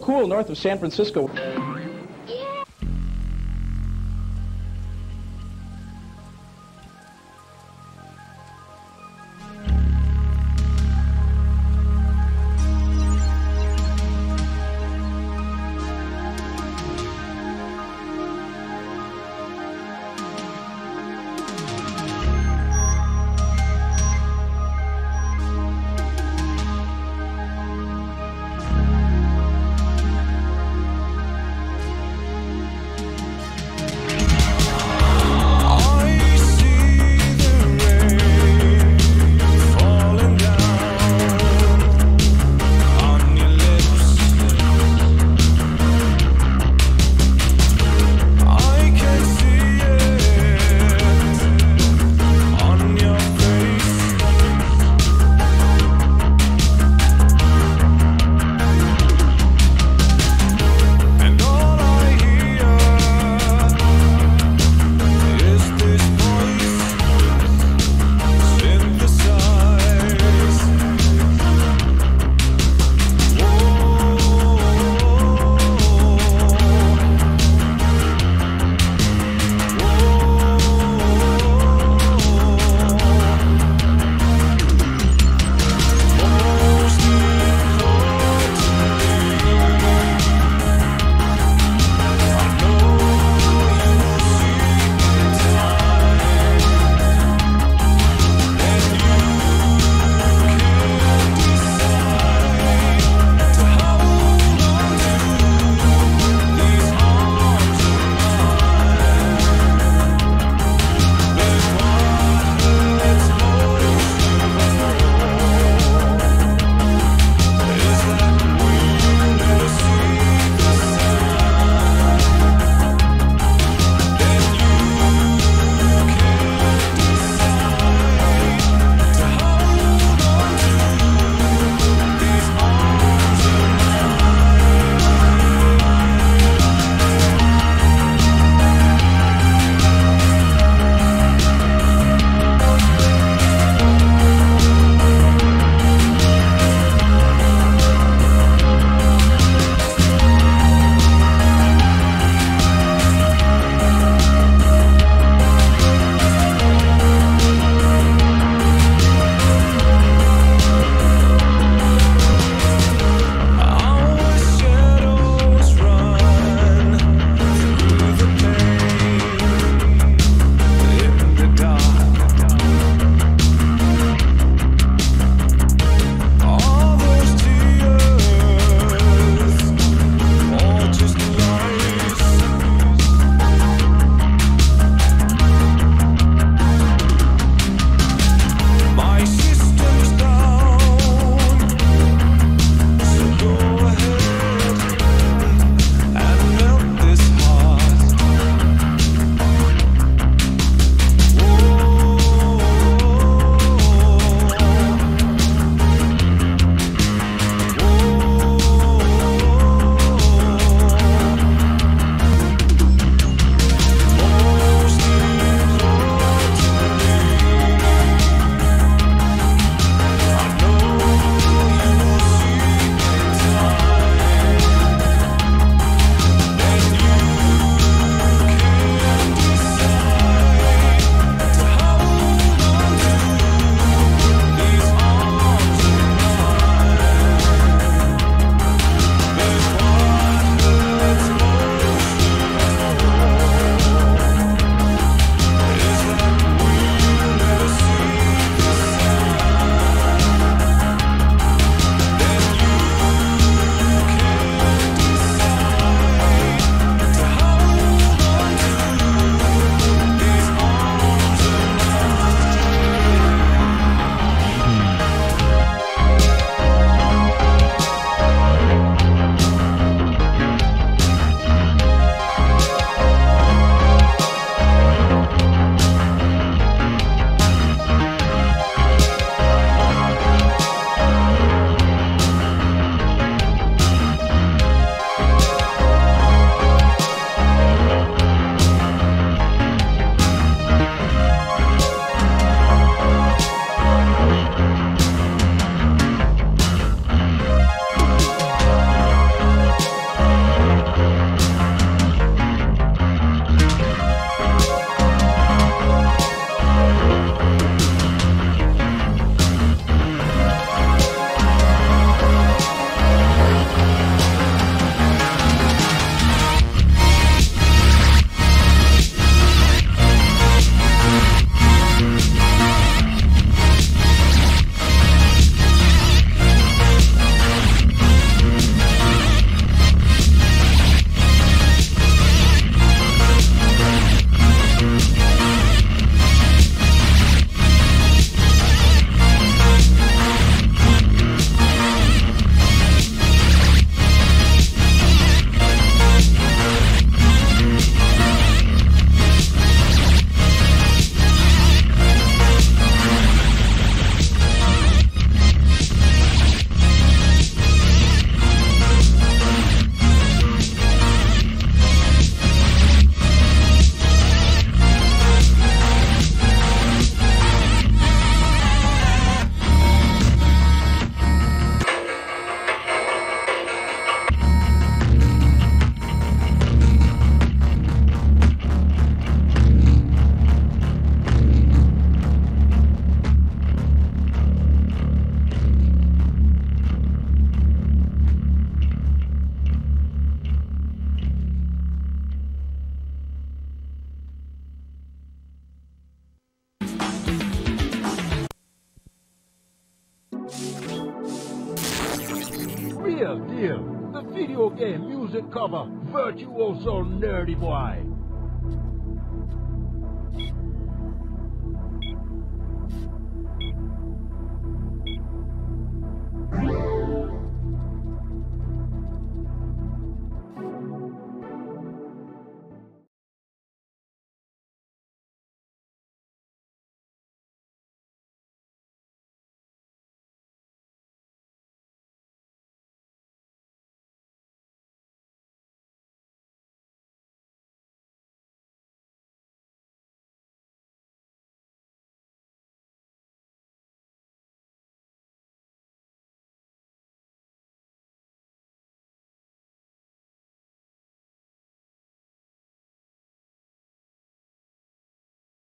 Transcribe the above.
Cool north of San Francisco. Real deal, the video game music cover, Virtuoso Nerdy Boy.